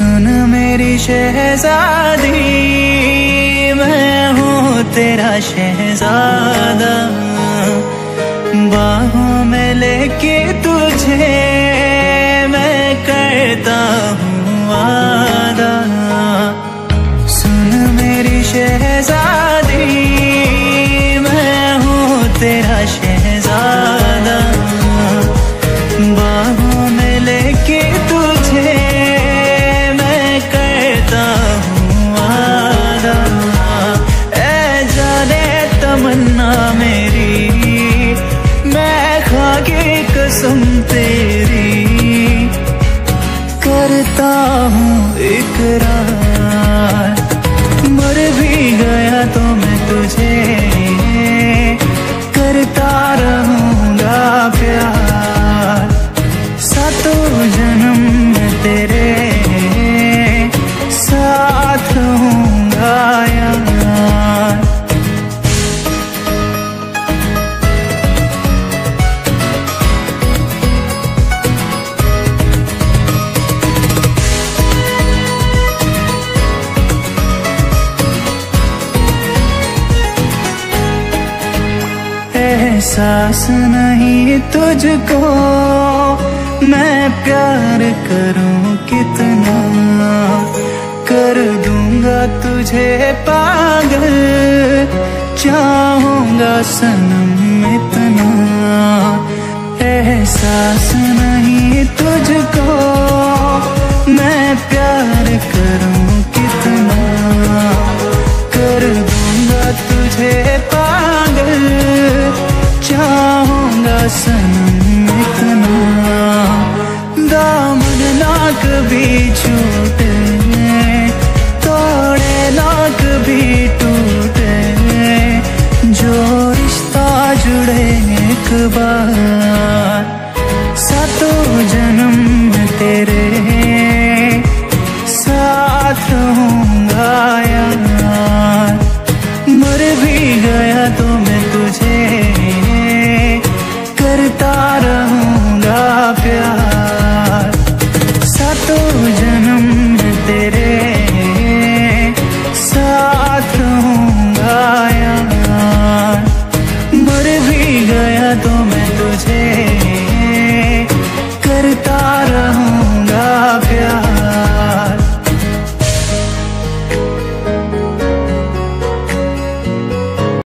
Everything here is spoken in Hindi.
मेरी शहजादी, मैं हूँ तेरा शहजादा। बाहों में लेके तुझे मैं करता हूँ वादा। सुन मेरी शहजादी, मैं हूँ तेरा शहजादा। कसम तेरी करता हूँ इकरार। एहसास नहीं तुझको। मैं प्यार करूँ कितना? कर दूँगा तुझे पागल। चाहूँगा सनम इतना। एहसास सनम इतना दामन ना कभी छूटे तोड़े ना कभी टूटे जो रिश्ता जुड़े एक बार सतो जन्म तेरे